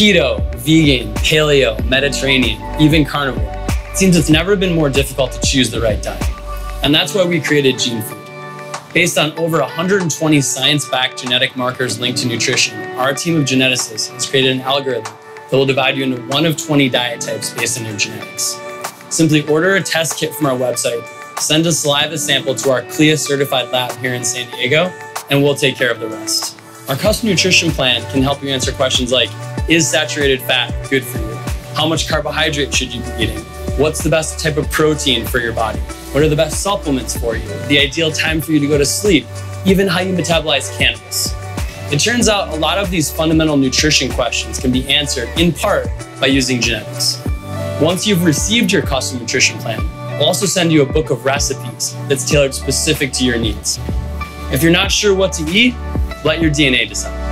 Keto, vegan, paleo, Mediterranean, even carnivore. It seems it's never been more difficult to choose the right diet. And that's why we created Gene Food. Based on over 120 science backed genetic markers linked to nutrition, our team of geneticists has created an algorithm that will divide you into one of 20 diet types based on your genetics. Simply order a test kit from our website, send a saliva sample to our CLIA certified lab here in San Diego, and we'll take care of the rest. Our custom nutrition plan can help you answer questions like Is saturated fat good for you? How much carbohydrate should you be eating? What's the best type of protein for your body? What are the best supplements for you? The ideal time for you to go to sleep? Even how you metabolize cannabis. It turns out a lot of these fundamental nutrition questions can be answered in part by using genetics. Once you've received your custom nutrition plan, we'll also send you a book of recipes that's tailored specific to your needs. If you're not sure what to eat, let your DNA decide.